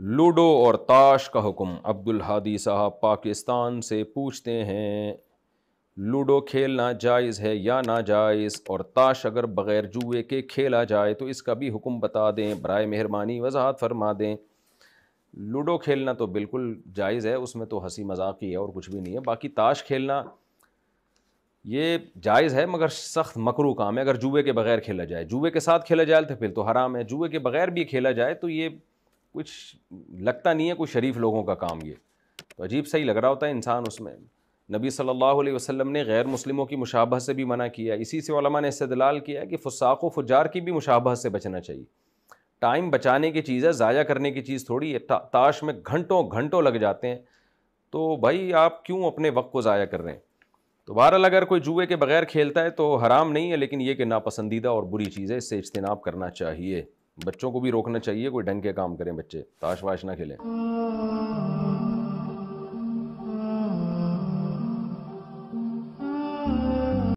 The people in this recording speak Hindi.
लूडो और ताश का हुक्म। अब्दुल हादी साहब पाकिस्तान से पूछते हैं, लूडो खेलना जायज़ है या नाजायज़? और ताश अगर बग़ैर जुए के खेला जाए तो इसका भी हुक्म बता दें। बर मेहरबानी, वजाहत फरमा दें। लूडो खेलना तो बिल्कुल जायज़ है, उसमें तो हँसी मज़ाक ही है और कुछ भी नहीं है। बाकी ताश खेलना, ये जायज़ है, मगर सख्त मकरू काम है। अगर जुए के बगैर खेला जाए, जुए के साथ खेला जाए तो फिर तो हराम है। जुए के बगैर भी खेला जाए तो ये कुछ लगता नहीं है कोई शरीफ लोगों का काम ये। तो अजीब सही लग रहा होता है इंसान उसमें। नबी सल्लल्लाहु अलैहि वसल्लम ने गैर मुस्लिमों की मुशाबह से भी मना किया। इसी से ने इस्तलाल किया कि फ़ुसाक़ फुजार की भी मुशाबह से बचना चाहिए। टाइम बचाने की चीज़ है ज़ाया करने की चीज़ थोड़ी है ता, ताश में घंटों घंटों लग जाते हैं। तो भाई आप क्यों अपने वक्त को ज़ाया कर रहे हैं? तो बहरहाल अगर कोई जुए के बगैर खेलता है तो हराम नहीं है लेकिन ये कि नापसंदीदा और बुरी चीज़ है इससे इज्तनाब करना चाहिए। बच्चों को भी रोकना चाहिए, कोई ढंग के काम करें बच्चे, ताश वाश ना खेलें।